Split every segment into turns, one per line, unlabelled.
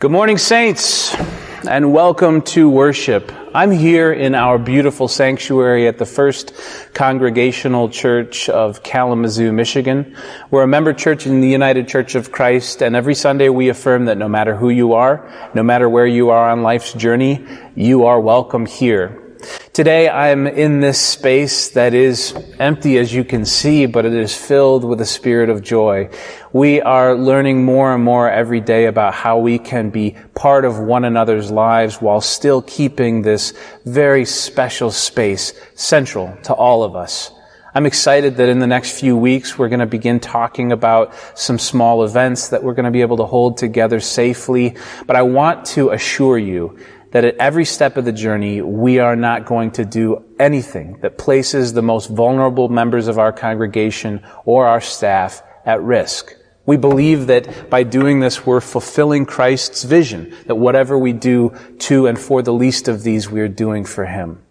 Good morning, Saints, and welcome to worship. I'm here in our beautiful sanctuary at the First Congregational Church of Kalamazoo, Michigan. We're a member church in the United Church of Christ, and every Sunday we affirm that no matter who you are, no matter where you are on life's journey, you are welcome here. Today I'm in this space that is empty as you can see, but it is filled with a spirit of joy. We are learning more and more every day about how we can be part of one another's lives while still keeping this very special space central to all of us. I'm excited that in the next few weeks we're going to begin talking about some small events that we're going to be able to hold together safely. But I want to assure you that at every step of the journey, we are not going to do anything that places the most vulnerable members of our congregation or our staff at risk. We believe that by doing this, we're fulfilling Christ's vision, that whatever we do to and for the least of these, we are doing for Him.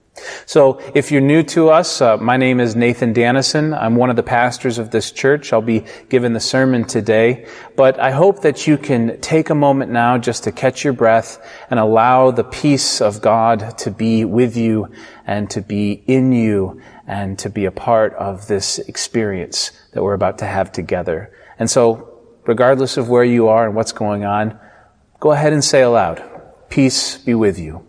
So if you're new to us, uh, my name is Nathan Dannison. I'm one of the pastors of this church. I'll be giving the sermon today, but I hope that you can take a moment now just to catch your breath and allow the peace of God to be with you and to be in you and to be a part of this experience that we're about to have together. And so, regardless of where you are and what's going on, go ahead and say aloud, peace be with you.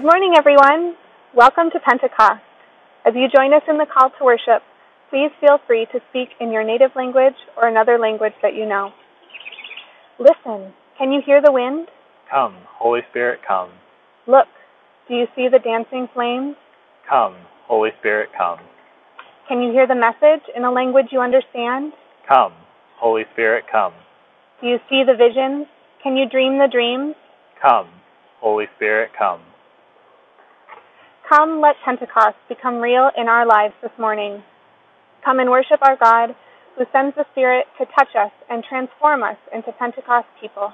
Good morning, everyone. Welcome to Pentecost. As you join us in the call to worship, please feel free to speak in your native language or another language that you know. Listen, can you hear the wind?
Come, Holy Spirit, come.
Look, do you see the dancing flames?
Come, Holy Spirit, come.
Can you hear the message in a language you understand?
Come, Holy Spirit, come.
Do you see the visions? Can you dream the dreams?
Come, Holy Spirit, come.
Come, let Pentecost become real in our lives this morning. Come and worship our God who sends the Spirit to touch us and transform us into Pentecost people.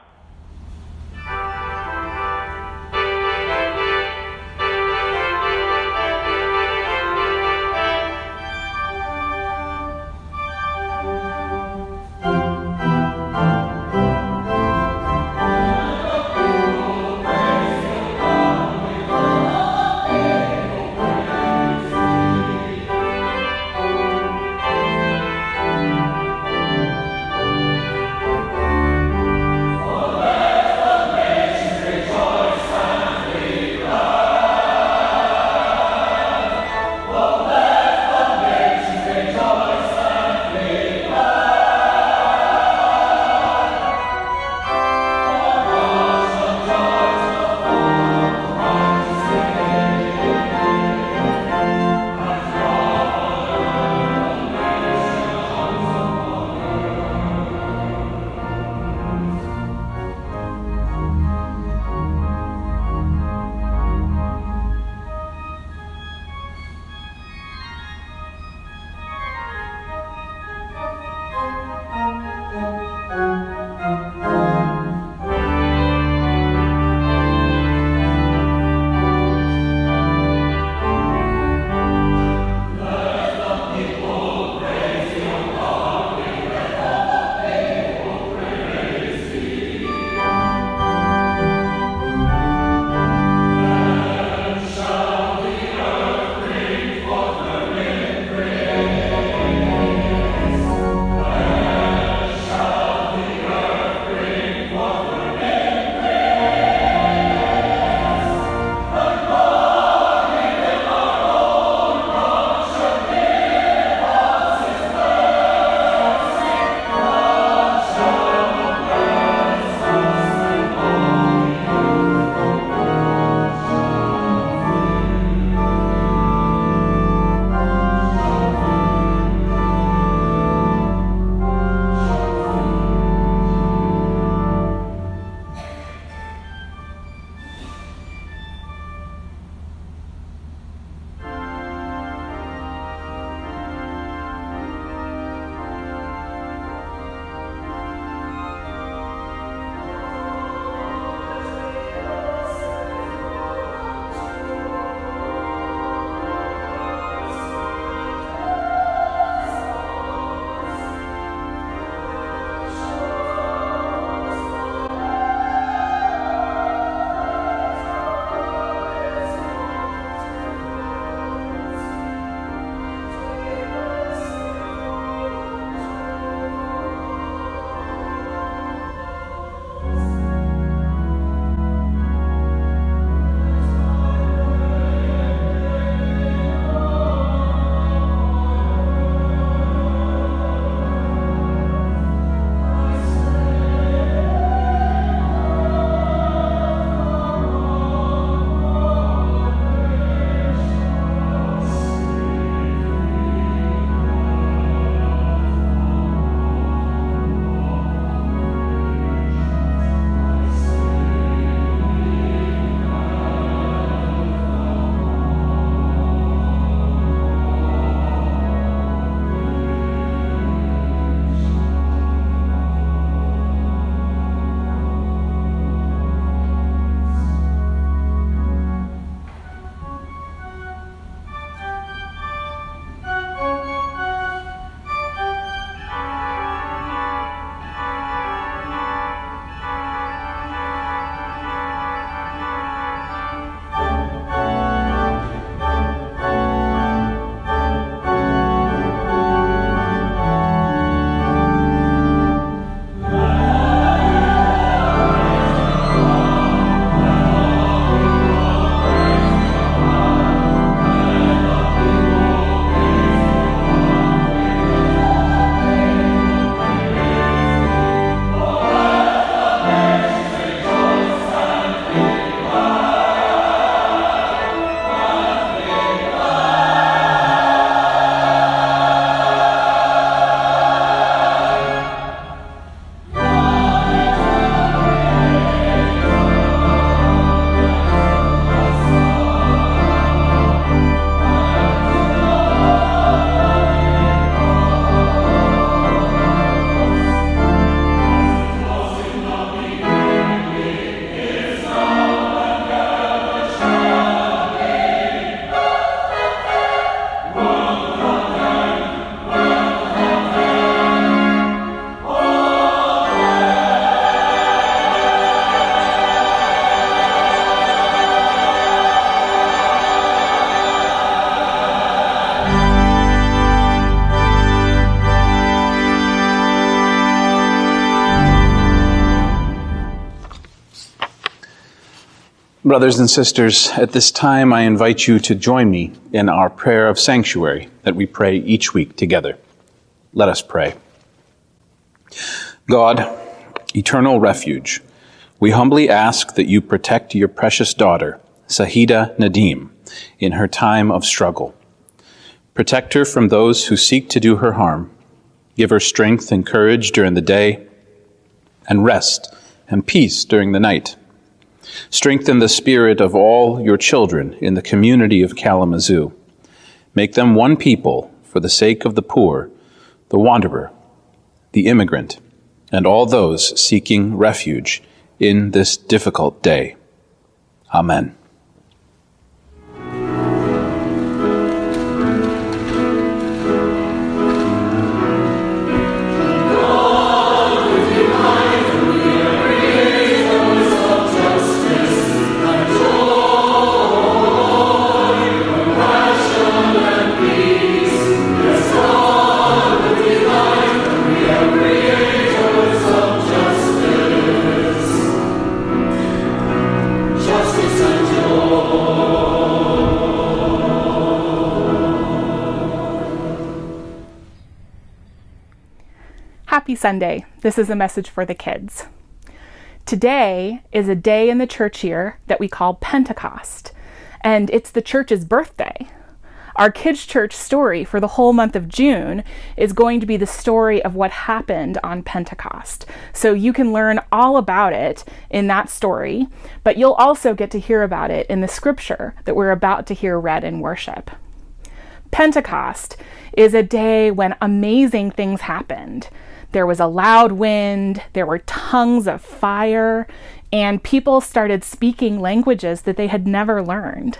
Brothers and sisters, at this time I invite you to join me in our prayer of sanctuary that we pray each week together. Let us pray. God, eternal refuge, we humbly ask that you protect your precious daughter, Sahida Nadim, in her time of struggle. Protect her from those who seek to do her harm. Give her strength and courage during the day, and rest and peace during the night. Strengthen the spirit of all your children in the community of Kalamazoo. Make them one people for the sake of the poor, the wanderer, the immigrant, and all those seeking refuge in this difficult day. Amen.
Sunday. This is a message for the kids. Today is a day in the church year that we call Pentecost, and it's the church's birthday. Our kids' church story for the whole month of June is going to be the story of what happened on Pentecost. So you can learn all about it in that story, but you'll also get to hear about it in the scripture that we're about to hear read in worship. Pentecost is a day when amazing things happened. There was a loud wind, there were tongues of fire, and people started speaking languages that they had never learned.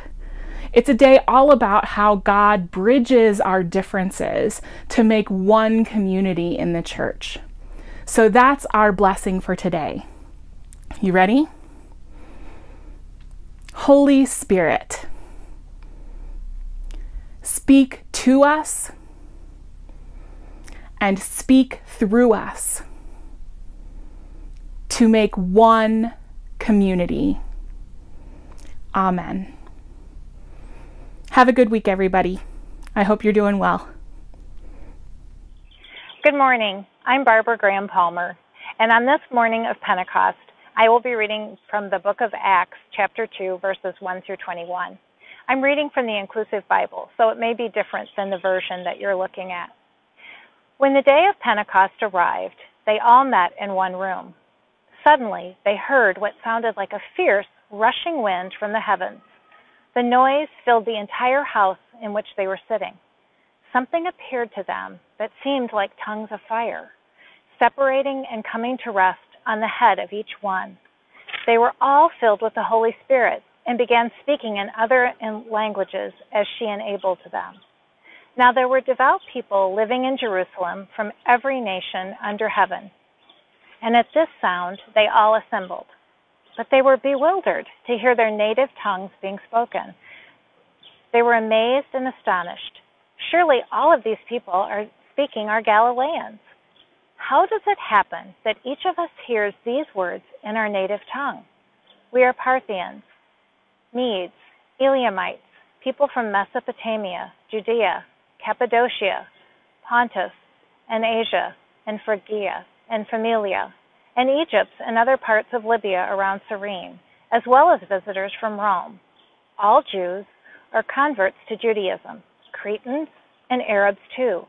It's a day all about how God bridges our differences to make one community in the church. So that's our blessing for today. You ready? Holy Spirit, speak to us and speak through us to make one community. Amen. Have a good week, everybody. I hope you're doing well.
Good morning. I'm Barbara Graham Palmer, and on this morning of Pentecost, I will be reading from the book of Acts, chapter 2, verses 1 through 21. I'm reading from the Inclusive Bible, so it may be different than the version that you're looking at. When the day of Pentecost arrived, they all met in one room. Suddenly, they heard what sounded like a fierce, rushing wind from the heavens. The noise filled the entire house in which they were sitting. Something appeared to them that seemed like tongues of fire, separating and coming to rest on the head of each one. They were all filled with the Holy Spirit and began speaking in other languages as she enabled them. Now there were devout people living in Jerusalem from every nation under heaven. And at this sound they all assembled. But they were bewildered to hear their native tongues being spoken. They were amazed and astonished. Surely all of these people are speaking are Galileans. How does it happen that each of us hears these words in our native tongue? We are Parthians, Medes, Elamites, people from Mesopotamia, Judea, Cappadocia, Pontus, and Asia, and Phrygia, and Pamphylia, and Egypt and other parts of Libya around Cyrene, as well as visitors from Rome. All Jews are converts to Judaism, Cretans and Arabs too.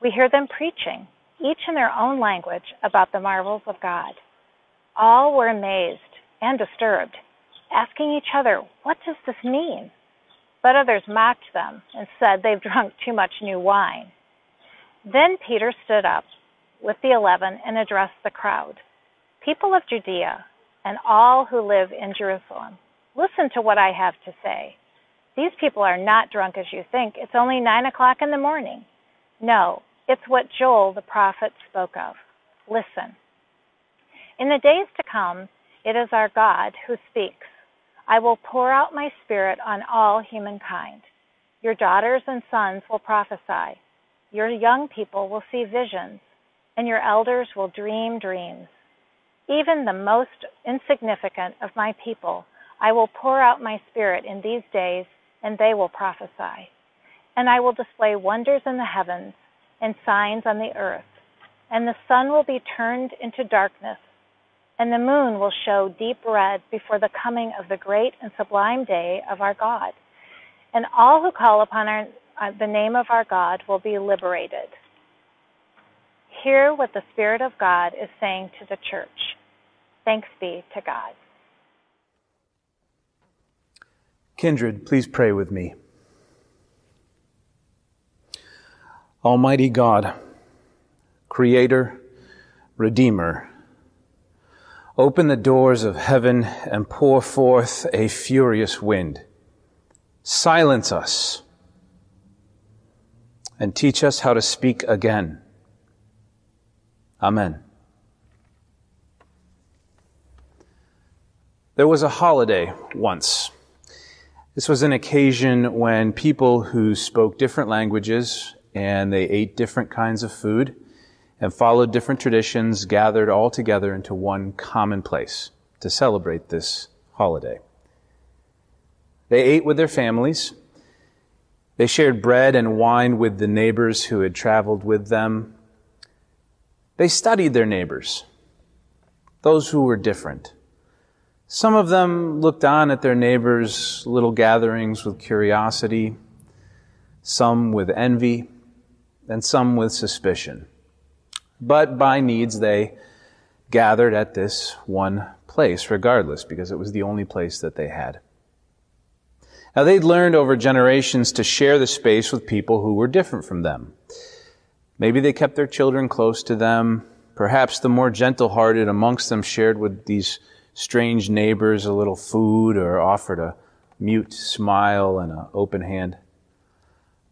We hear them preaching, each in their own language, about the marvels of God. All were amazed and disturbed, asking each other, What does this mean? But others mocked them and said, They've drunk too much new wine. Then Peter stood up with the eleven and addressed the crowd People of Judea and all who live in Jerusalem, listen to what I have to say. These people are not drunk as you think. It's only nine o'clock in the morning. No, it's what Joel the prophet spoke of. Listen. In the days to come, it is our God who speaks. I will pour out my spirit on all humankind. Your daughters and sons will prophesy. Your young people will see visions, and your elders will dream dreams. Even the most insignificant of my people I will pour out my spirit in these days, and they will prophesy. And I will display wonders in the heavens and signs on the earth. And the sun will be turned into darkness, and the moon will show deep red before the coming of the great and sublime day of our God. And all who call upon our, uh, the name of our God will be liberated. Hear what the Spirit of God is saying to the church. Thanks be to God.
Kindred, please pray with me. Almighty God, Creator, Redeemer, open the doors of heaven and pour forth a furious wind. Silence us and teach us how to speak again. Amen. There was a holiday once this was an occasion when people who spoke different languages and they ate different kinds of food and followed different traditions gathered all together into one common place to celebrate this holiday. They ate with their families. They shared bread and wine with the neighbors who had traveled with them. They studied their neighbors, those who were different. Some of them looked on at their neighbors' little gatherings with curiosity, some with envy, and some with suspicion. But by needs, they gathered at this one place, regardless, because it was the only place that they had. Now, they'd learned over generations to share the space with people who were different from them. Maybe they kept their children close to them. Perhaps the more gentle hearted amongst them shared with these strange neighbors a little food or offered a mute smile and an open hand.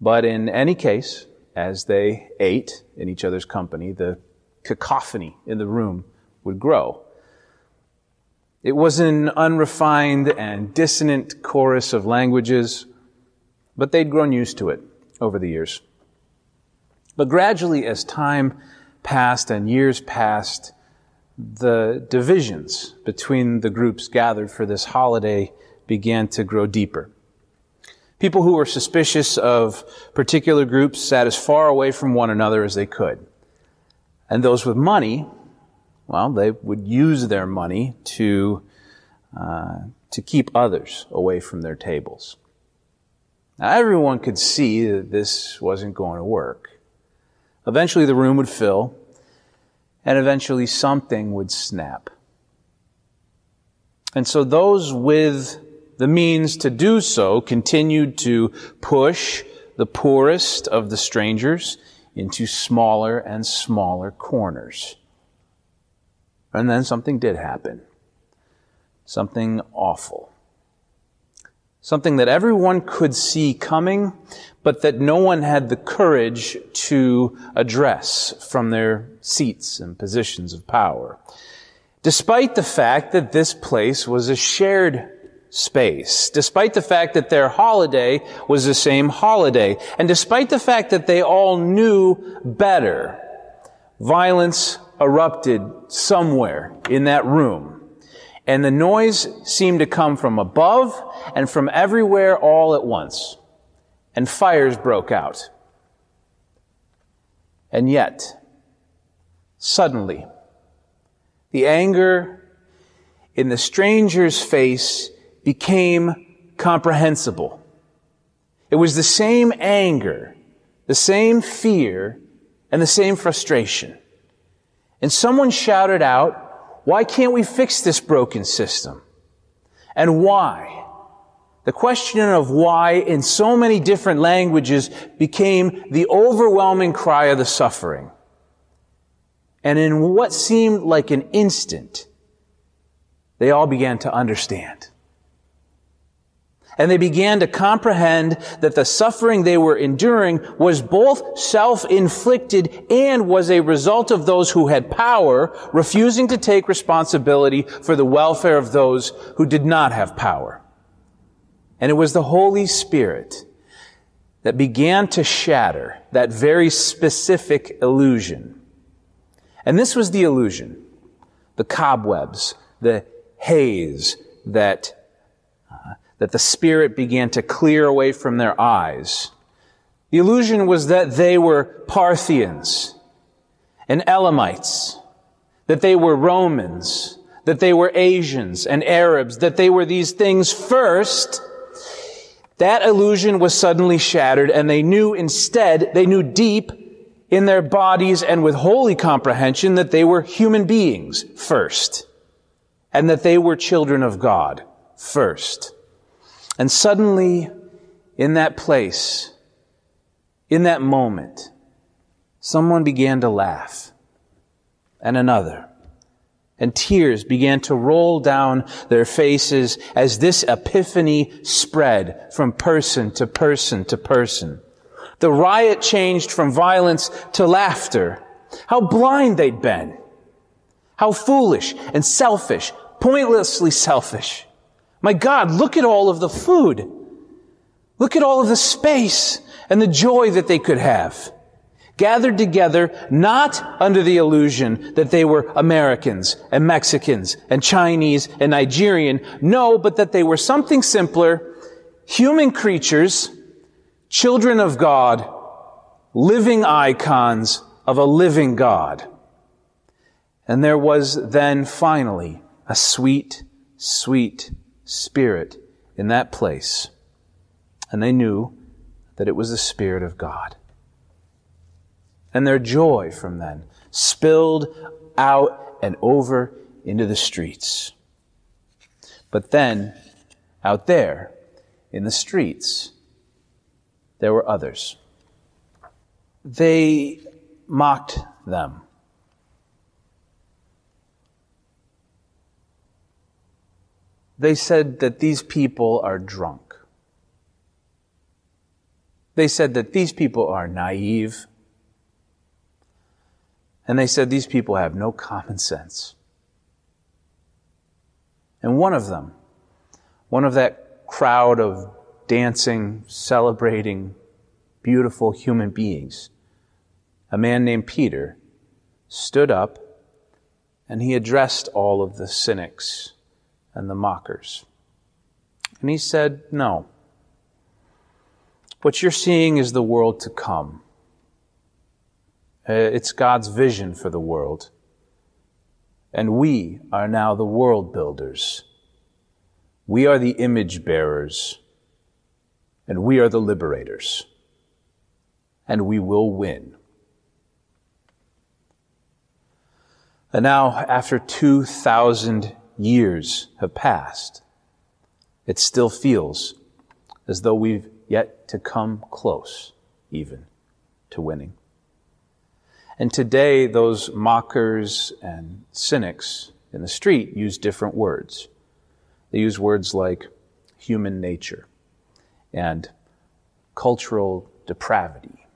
But in any case, as they ate in each other's company, the cacophony in the room would grow. It was an unrefined and dissonant chorus of languages, but they'd grown used to it over the years. But gradually, as time passed and years passed, the divisions between the groups gathered for this holiday began to grow deeper. People who were suspicious of particular groups sat as far away from one another as they could. And those with money, well, they would use their money to, uh, to keep others away from their tables. Now, everyone could see that this wasn't going to work. Eventually, the room would fill, and eventually something would snap. And so those with the means to do so continued to push the poorest of the strangers into smaller and smaller corners. And then something did happen. Something awful. Something that everyone could see coming, but that no one had the courage to address from their seats and positions of power. Despite the fact that this place was a shared space, despite the fact that their holiday was the same holiday, and despite the fact that they all knew better, violence erupted somewhere in that room. And the noise seemed to come from above and from everywhere all at once and fires broke out. And yet, suddenly, the anger in the stranger's face became comprehensible. It was the same anger, the same fear, and the same frustration. And someone shouted out, why can't we fix this broken system? And why? The question of why in so many different languages became the overwhelming cry of the suffering. And in what seemed like an instant, they all began to understand. And they began to comprehend that the suffering they were enduring was both self-inflicted and was a result of those who had power refusing to take responsibility for the welfare of those who did not have power. And it was the Holy Spirit that began to shatter that very specific illusion. And this was the illusion, the cobwebs, the haze that that the Spirit began to clear away from their eyes. The illusion was that they were Parthians and Elamites, that they were Romans, that they were Asians and Arabs, that they were these things first. That illusion was suddenly shattered and they knew instead, they knew deep in their bodies and with holy comprehension that they were human beings first and that they were children of God first. And suddenly, in that place, in that moment, someone began to laugh and another. And tears began to roll down their faces as this epiphany spread from person to person to person. The riot changed from violence to laughter. How blind they'd been. How foolish and selfish, pointlessly selfish. My God, look at all of the food. Look at all of the space and the joy that they could have. Gathered together, not under the illusion that they were Americans and Mexicans and Chinese and Nigerian. No, but that they were something simpler, human creatures children of God, living icons of a living God. And there was then finally a sweet, sweet spirit in that place. And they knew that it was the Spirit of God. And their joy from then spilled out and over into the streets. But then, out there, in the streets, there were others. They mocked them. They said that these people are drunk. They said that these people are naive. And they said these people have no common sense. And one of them, one of that crowd of dancing, celebrating, beautiful human beings. A man named Peter stood up and he addressed all of the cynics and the mockers. And he said, No. What you're seeing is the world to come. Uh, it's God's vision for the world. And we are now the world builders. We are the image bearers and we are the liberators. And we will win. And now, after 2,000 years have passed, it still feels as though we've yet to come close, even, to winning. And today, those mockers and cynics in the street use different words. They use words like human nature and cultural depravity.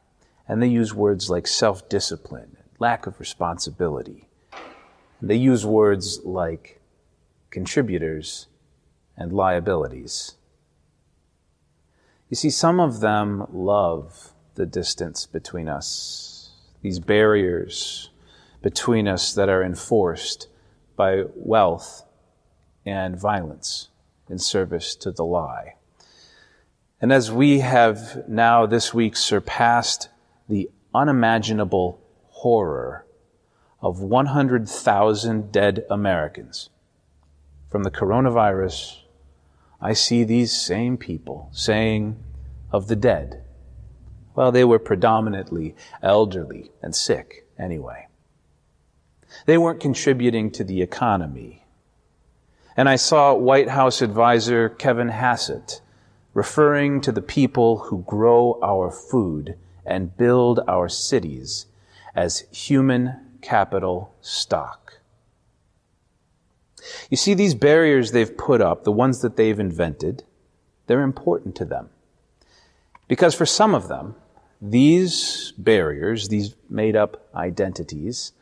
And they use words like self discipline, lack of responsibility. They use words like contributors and liabilities. You see, some of them love the distance between us, these barriers between us that are enforced by wealth and violence in service to the lie. And as we have now this week surpassed the unimaginable horror of 100,000 dead Americans from the coronavirus, I see these same people saying of the dead, well, they were predominantly elderly and sick anyway. They weren't contributing to the economy. And I saw White House advisor Kevin Hassett referring to the people who grow our food and build our cities as human capital stock. You see, these barriers they've put up, the ones that they've invented, they're important to them. Because for some of them, these barriers, these made up identities,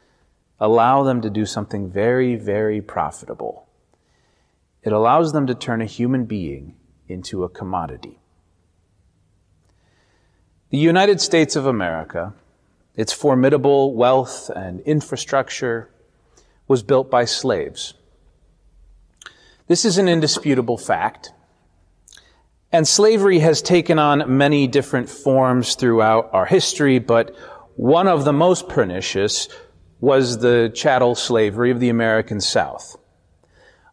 allow them to do something very, very profitable. It allows them to turn a human being into a commodity. The United States of America, its formidable wealth and infrastructure, was built by slaves. This is an indisputable fact. And slavery has taken on many different forms throughout our history, but one of the most pernicious was the chattel slavery of the American South.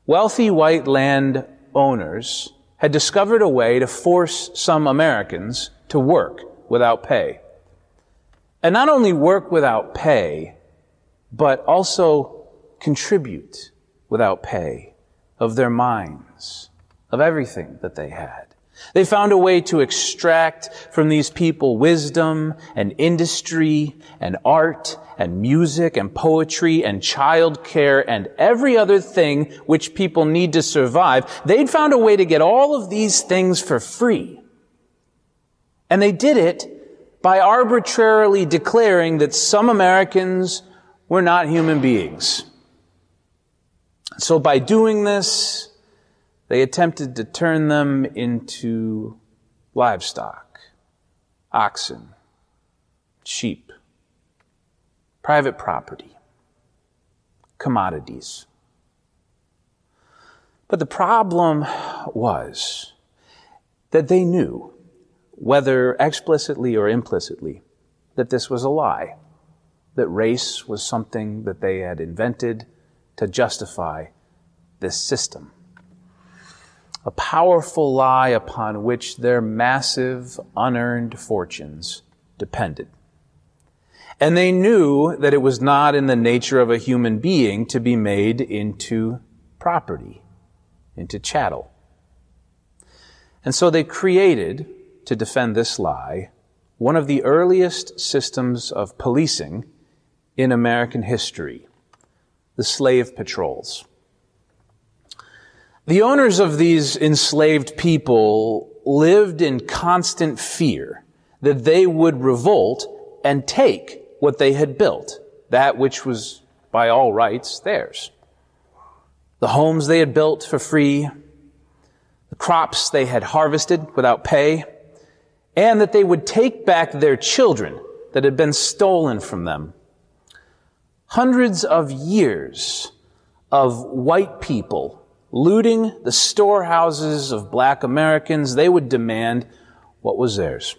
Wealthy white land owners had discovered a way to force some Americans to work without pay. And not only work without pay, but also contribute without pay of their minds, of everything that they had. They found a way to extract from these people wisdom and industry and art and music and poetry and childcare and every other thing which people need to survive. They'd found a way to get all of these things for free. And they did it by arbitrarily declaring that some Americans were not human beings. So by doing this, they attempted to turn them into livestock, oxen, sheep, private property, commodities. But the problem was that they knew, whether explicitly or implicitly, that this was a lie, that race was something that they had invented to justify this system a powerful lie upon which their massive, unearned fortunes depended. And they knew that it was not in the nature of a human being to be made into property, into chattel. And so they created, to defend this lie, one of the earliest systems of policing in American history, the slave patrols. The owners of these enslaved people lived in constant fear that they would revolt and take what they had built, that which was by all rights theirs. The homes they had built for free, the crops they had harvested without pay, and that they would take back their children that had been stolen from them. Hundreds of years of white people looting the storehouses of black Americans, they would demand what was theirs.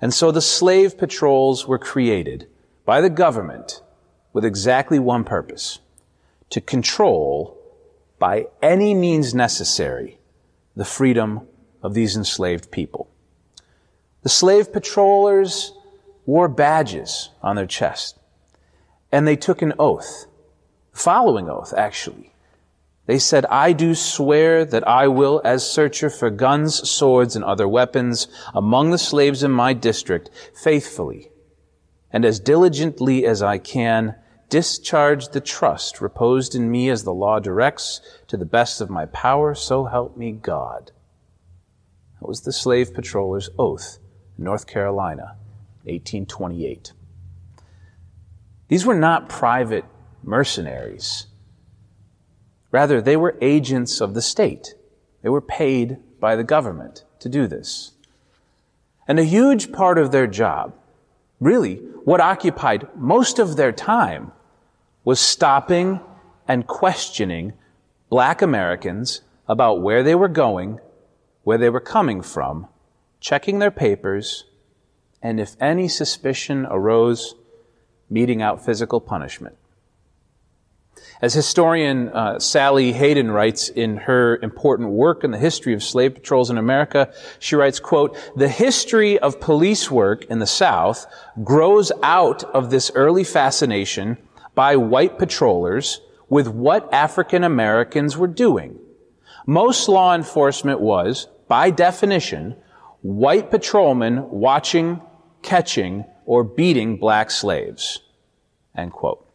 And so the slave patrols were created by the government with exactly one purpose to control by any means necessary the freedom of these enslaved people. The slave patrollers wore badges on their chest and they took an oath, following oath actually, they said, I do swear that I will, as searcher for guns, swords, and other weapons among the slaves in my district, faithfully and as diligently as I can, discharge the trust reposed in me as the law directs to the best of my power, so help me God. That was the slave patroller's oath in North Carolina, 1828. These were not private mercenaries. Rather, they were agents of the state. They were paid by the government to do this. And a huge part of their job, really, what occupied most of their time, was stopping and questioning black Americans about where they were going, where they were coming from, checking their papers, and if any suspicion arose, meting out physical punishment. As historian uh, Sally Hadden writes in her important work in the history of slave patrols in America, she writes, quote, the history of police work in the South grows out of this early fascination by white patrollers with what African Americans were doing. Most law enforcement was, by definition, white patrolmen watching, catching, or beating black slaves. End quote.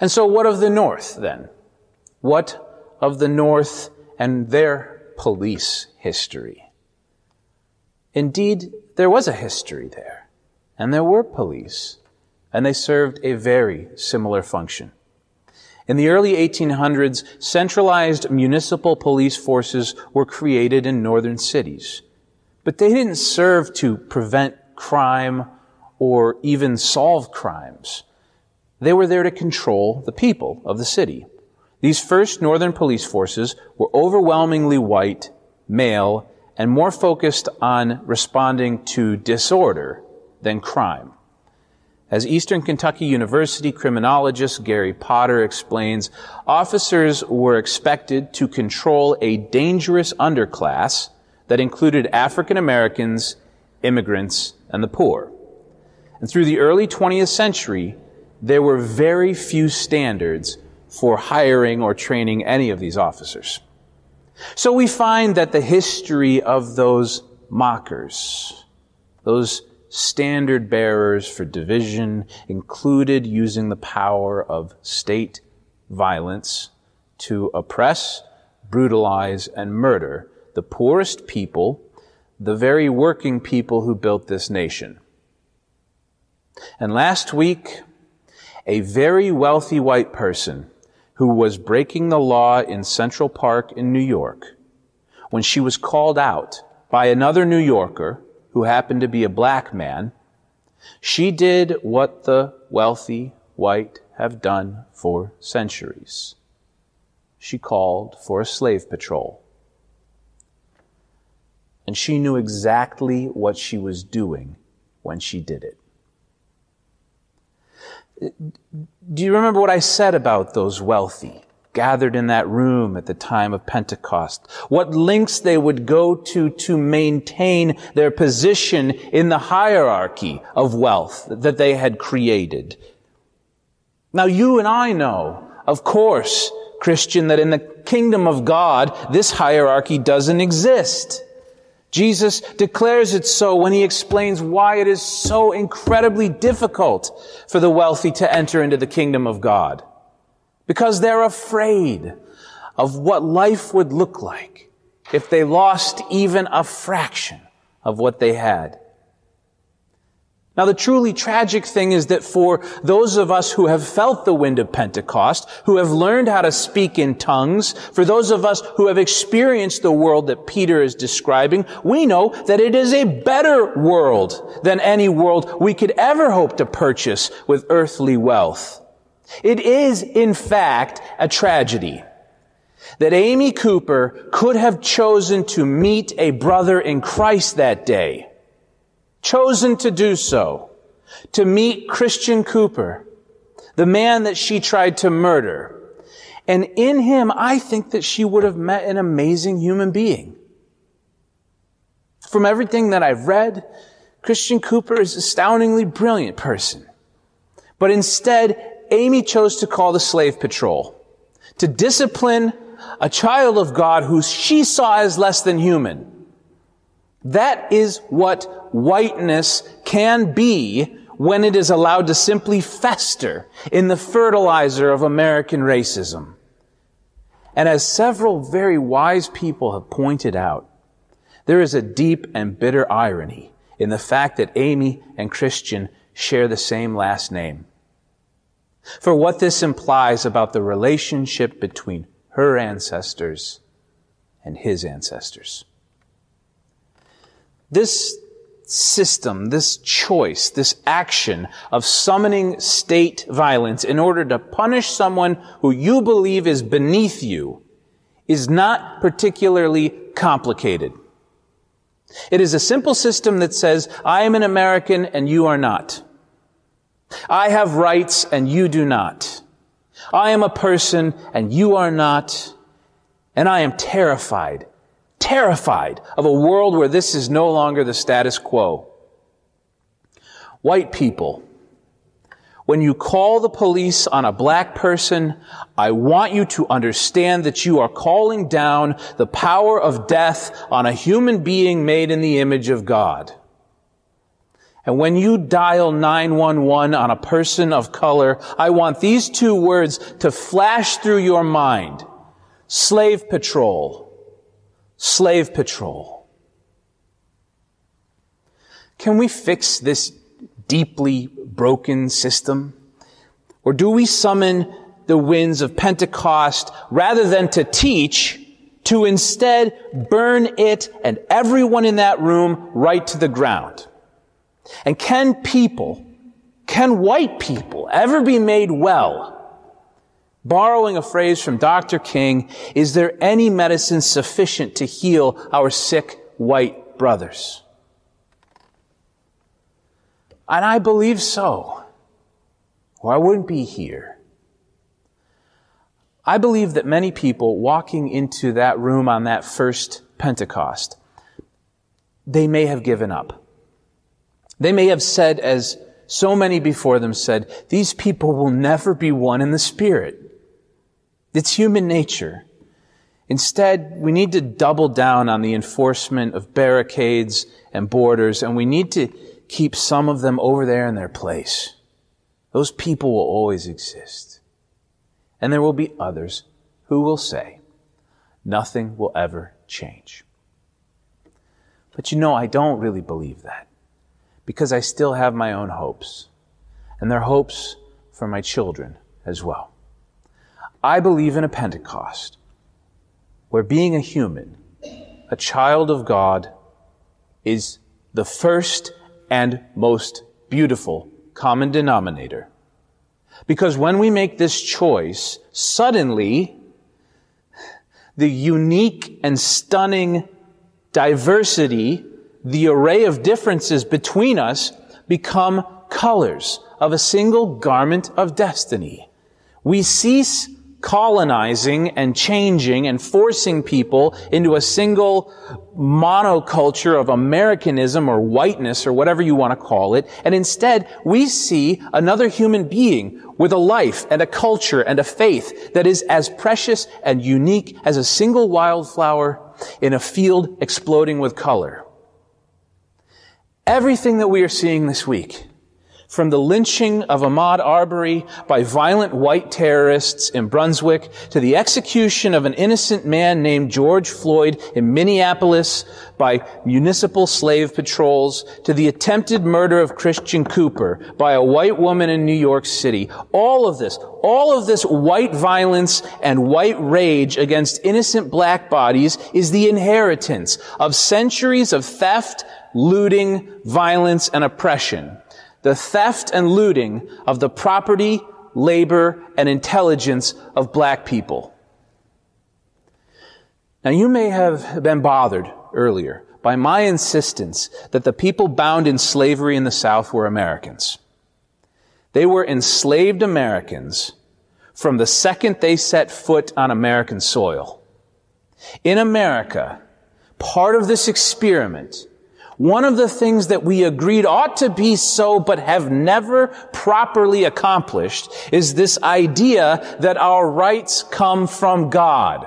And so what of the North then? What of the North and their police history? Indeed, there was a history there, and there were police, and they served a very similar function. In the early 1800s, centralized municipal police forces were created in northern cities. But they didn't serve to prevent crime or even solve crimes. They were there to control the people of the city. These first northern police forces were overwhelmingly white male, and more focused on responding to disorder than crime. As Eastern Kentucky University criminologist Gary Potter explains, officers were expected to control a dangerous underclass that included African Americans, immigrants, and the poor. And through the early 20th century, there were very few standards for hiring or training any of these officers. So we find that the history of those mockers, those standard bearers for division, included using the power of state violence to oppress, brutalize, and murder the poorest people, the very working people who built this nation. And last week, a very wealthy white person who was breaking the law in Central Park in New York, when she was called out by another New Yorker who happened to be a black man, she did what the wealthy white have done for centuries. She called for a slave patrol. And she knew exactly what she was doing when she did it. Do you remember what I said about those wealthy gathered in that room at the time of Pentecost? What lengths they would go to to maintain their position in the hierarchy of wealth that they had created. Now you and I know, of course, Christian, that in the kingdom of God, this hierarchy doesn't exist. Jesus declares it so when he explains why it is so incredibly difficult for the wealthy to enter into the kingdom of God. Because they're afraid of what life would look like if they lost even a fraction of what they had. Now, the truly tragic thing is that for those of us who have felt the wind of Pentecost, who have learned how to speak in tongues, for those of us who have experienced the world that Peter is describing, we know that it is a better world than any world we could ever hope to purchase with earthly wealth. It is, in fact, a tragedy that Amy Cooper could have chosen to meet a brother in Christ that day chosen to do so, to meet Christian Cooper, the man that she tried to murder. And in him, I think that she would have met an amazing human being. From everything that I've read, Christian Cooper is an astoundingly brilliant person. But instead, Amy chose to call the slave patrol to discipline a child of God who she saw as less than human. That is what whiteness can be when it is allowed to simply fester in the fertilizer of American racism. And as several very wise people have pointed out, there is a deep and bitter irony in the fact that Amy and Christian share the same last name. For what this implies about the relationship between her ancestors and his ancestors. This system, this choice, this action of summoning state violence in order to punish someone who you believe is beneath you is not particularly complicated. It is a simple system that says, I am an American and you are not. I have rights and you do not. I am a person and you are not. And I am terrified terrified of a world where this is no longer the status quo. White people, when you call the police on a black person, I want you to understand that you are calling down the power of death on a human being made in the image of God. And when you dial 911 on a person of color, I want these two words to flash through your mind. Slave patrol slave patrol. Can we fix this deeply broken system? Or do we summon the winds of Pentecost rather than to teach, to instead burn it and everyone in that room right to the ground? And can people, can white people ever be made well Borrowing a phrase from Dr. King, is there any medicine sufficient to heal our sick white brothers? And I believe so, or I wouldn't be here. I believe that many people walking into that room on that first Pentecost, they may have given up. They may have said, as so many before them said, these people will never be one in the Spirit. It's human nature. Instead, we need to double down on the enforcement of barricades and borders, and we need to keep some of them over there in their place. Those people will always exist. And there will be others who will say, nothing will ever change. But you know, I don't really believe that because I still have my own hopes, and they're hopes for my children as well. I believe in a Pentecost where being a human, a child of God, is the first and most beautiful common denominator. Because when we make this choice, suddenly the unique and stunning diversity, the array of differences between us become colors of a single garment of destiny. We cease colonizing and changing and forcing people into a single monoculture of Americanism or whiteness or whatever you want to call it. And instead, we see another human being with a life and a culture and a faith that is as precious and unique as a single wildflower in a field exploding with color. Everything that we are seeing this week from the lynching of Ahmaud Arbery by violent white terrorists in Brunswick to the execution of an innocent man named George Floyd in Minneapolis by municipal slave patrols to the attempted murder of Christian Cooper by a white woman in New York City. All of this, all of this white violence and white rage against innocent black bodies is the inheritance of centuries of theft, looting, violence, and oppression the theft and looting of the property, labor, and intelligence of black people. Now you may have been bothered earlier by my insistence that the people bound in slavery in the South were Americans. They were enslaved Americans from the second they set foot on American soil. In America, part of this experiment one of the things that we agreed ought to be so but have never properly accomplished is this idea that our rights come from God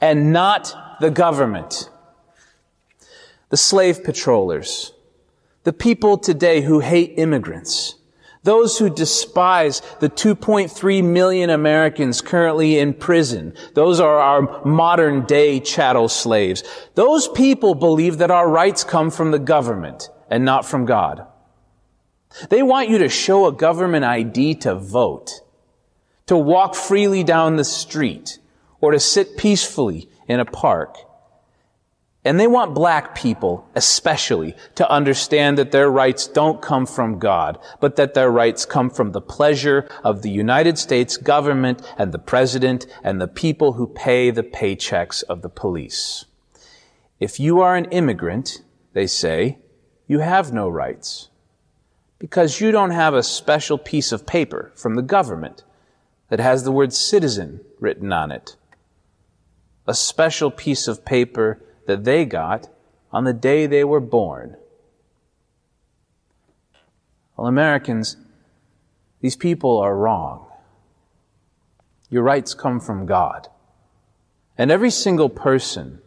and not the government. The slave patrollers, the people today who hate immigrants, those who despise the 2.3 million Americans currently in prison. Those are our modern day chattel slaves. Those people believe that our rights come from the government and not from God. They want you to show a government ID to vote, to walk freely down the street, or to sit peacefully in a park. And they want black people, especially, to understand that their rights don't come from God, but that their rights come from the pleasure of the United States government and the president and the people who pay the paychecks of the police. If you are an immigrant, they say, you have no rights. Because you don't have a special piece of paper from the government that has the word citizen written on it. A special piece of paper that they got on the day they were born. Well, Americans, these people are wrong. Your rights come from God. And every single person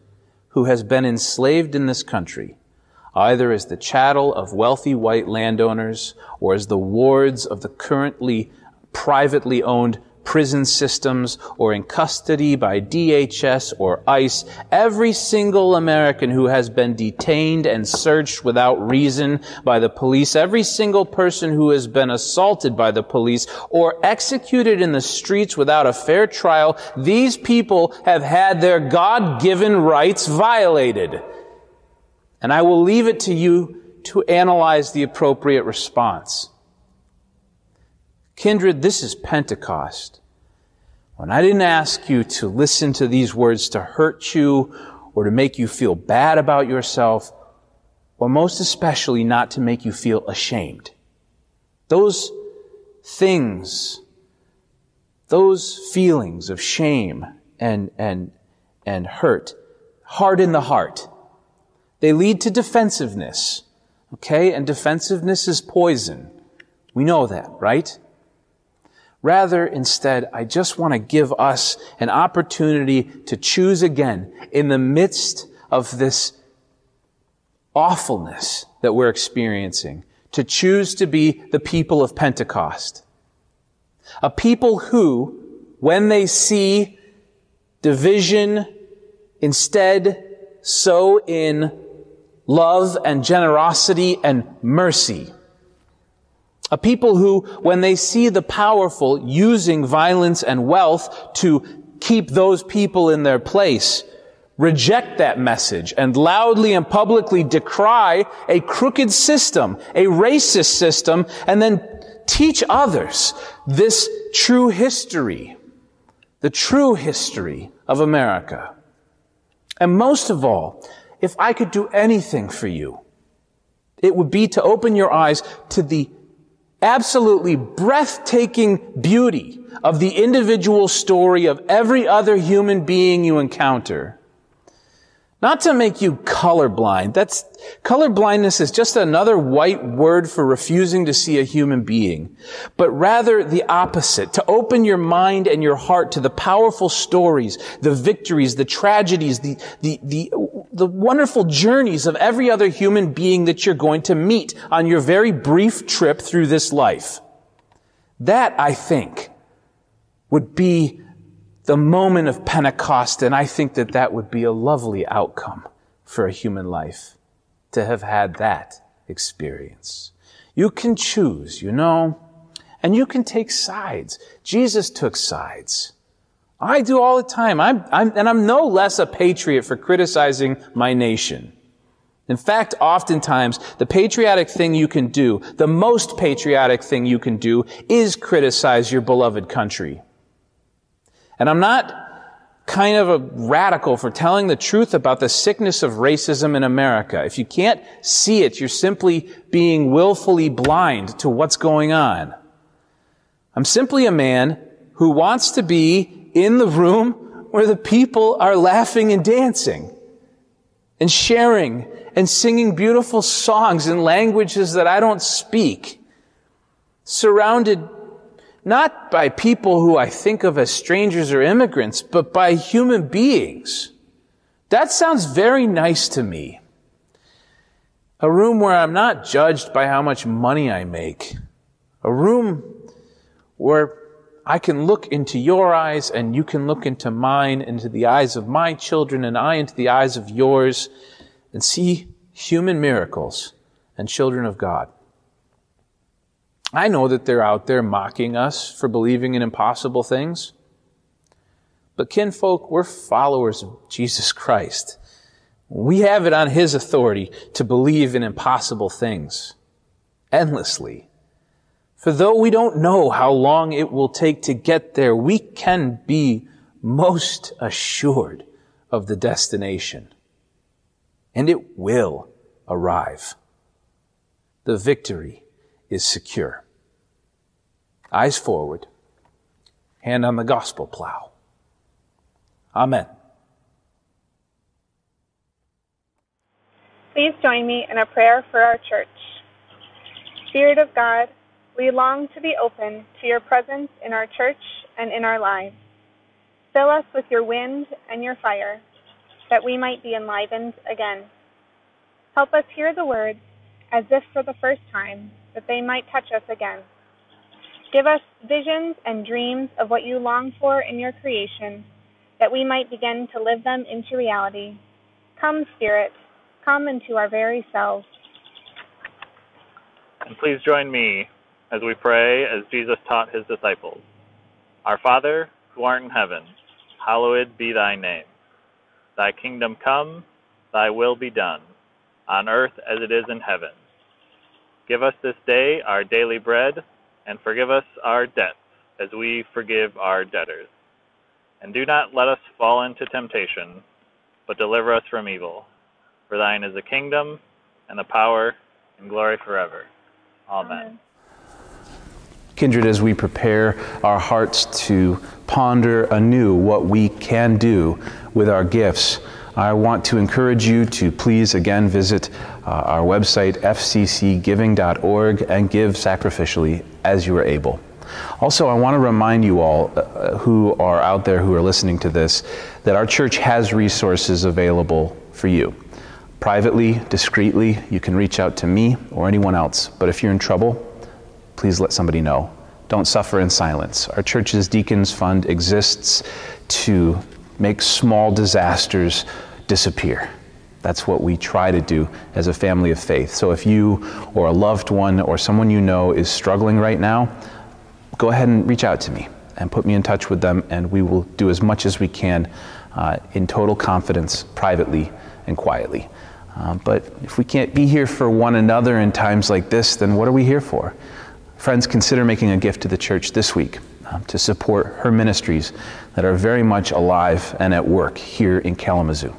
who has been enslaved in this country, either as the chattel of wealthy white landowners or as the wards of the currently privately owned prison systems or in custody by DHS or ICE, every single American who has been detained and searched without reason by the police, every single person who has been assaulted by the police or executed in the streets without a fair trial, these people have had their God-given rights violated. And I will leave it to you to analyze the appropriate response. Kindred, this is Pentecost. And I didn't ask you to listen to these words to hurt you or to make you feel bad about yourself, or most especially not to make you feel ashamed. Those things, those feelings of shame and, and, and hurt harden the heart. They lead to defensiveness. Okay? And defensiveness is poison. We know that, right? Rather, instead, I just want to give us an opportunity to choose again in the midst of this awfulness that we're experiencing, to choose to be the people of Pentecost. A people who, when they see division, instead sow in love and generosity and mercy. A people who, when they see the powerful using violence and wealth to keep those people in their place, reject that message and loudly and publicly decry a crooked system, a racist system, and then teach others this true history, the true history of America. And most of all, if I could do anything for you, it would be to open your eyes to the absolutely breathtaking beauty of the individual story of every other human being you encounter. Not to make you colorblind. That's, colorblindness is just another white word for refusing to see a human being. But rather the opposite. To open your mind and your heart to the powerful stories, the victories, the tragedies, the, the, the, the wonderful journeys of every other human being that you're going to meet on your very brief trip through this life. That, I think, would be the moment of Pentecost, and I think that that would be a lovely outcome for a human life to have had that experience. You can choose, you know, and you can take sides. Jesus took sides. I do all the time. I'm, I'm, and I'm no less a patriot for criticizing my nation. In fact, oftentimes, the patriotic thing you can do, the most patriotic thing you can do, is criticize your beloved country. And I'm not kind of a radical for telling the truth about the sickness of racism in America. If you can't see it, you're simply being willfully blind to what's going on. I'm simply a man who wants to be in the room where the people are laughing and dancing and sharing and singing beautiful songs in languages that I don't speak, surrounded not by people who I think of as strangers or immigrants, but by human beings. That sounds very nice to me. A room where I'm not judged by how much money I make. A room where I can look into your eyes and you can look into mine, into the eyes of my children and I into the eyes of yours and see human miracles and children of God. I know that they're out there mocking us for believing in impossible things. But kinfolk, we're followers of Jesus Christ. We have it on His authority to believe in impossible things endlessly. For though we don't know how long it will take to get there, we can be most assured of the destination. And it will arrive. The victory is secure. Eyes forward, hand on the gospel plow. Amen.
Please join me in a prayer for our church. Spirit of God, we long to be open to your presence in our church and in our lives. Fill us with your wind and your fire, that we might be enlivened again. Help us hear the words as if for the first time, that they might touch us again. Give us visions and dreams of what you long for in your creation, that we might begin to live them into reality. Come, Spirit, come into our very selves.
And please join me as we pray as Jesus taught his disciples. Our Father, who art in heaven, hallowed be thy name. Thy kingdom come, thy will be done, on earth as it is in heaven. Give us this day our daily bread, and forgive us our debts as we forgive our debtors. And do not let us fall into temptation, but deliver us from evil. For thine is the kingdom, and the power, and glory forever. Amen. Amen.
Kindred, as we prepare our hearts to ponder anew what we can do with our gifts, I want to encourage you to please again visit uh, our website, fccgiving.org, and give sacrificially as you are able. Also, I want to remind you all uh, who are out there who are listening to this that our church has resources available for you. Privately, discreetly, you can reach out to me or anyone else. But if you're in trouble, please let somebody know. Don't suffer in silence. Our church's Deacons Fund exists to make small disasters disappear. That's what we try to do as a family of faith. So if you or a loved one or someone you know is struggling right now, go ahead and reach out to me and put me in touch with them, and we will do as much as we can uh, in total confidence, privately and quietly. Uh, but if we can't be here for one another in times like this, then what are we here for? Friends, consider making a gift to the church this week uh, to support her ministries that are very much alive and at work here in Kalamazoo.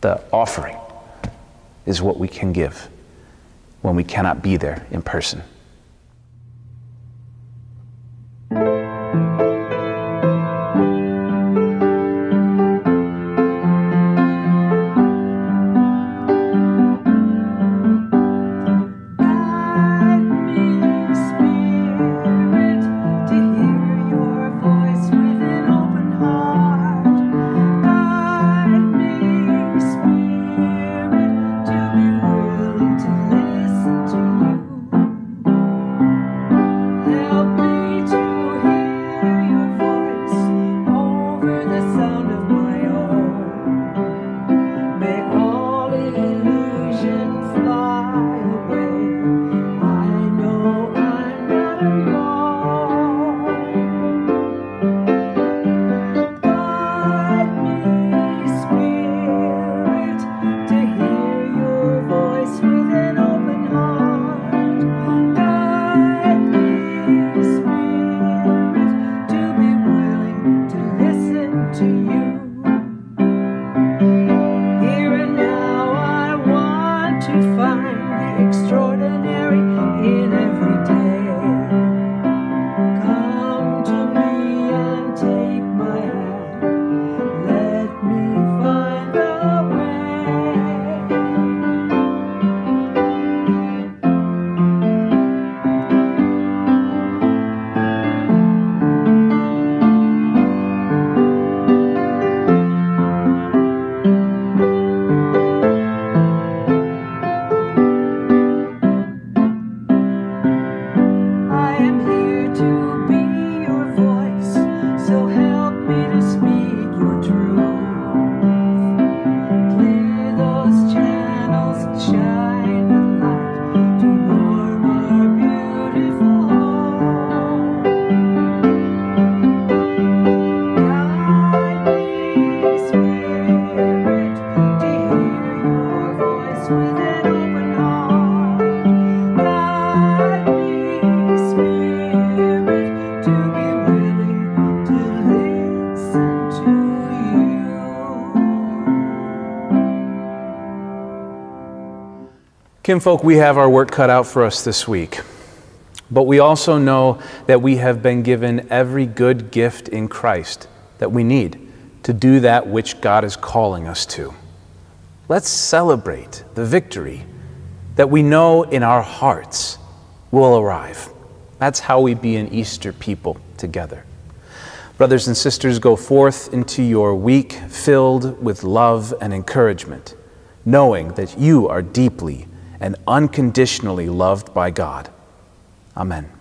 The offering is what we can give when we cannot be there in person. Kinfolk, we have our work cut out for us this week. But we also know that we have been given every good gift in Christ that we need to do that which God is calling us to. Let's celebrate the victory that we know in our hearts will arrive. That's how we be an Easter people together. Brothers and sisters, go forth into your week filled with love and encouragement, knowing that you are deeply and unconditionally loved by God. Amen.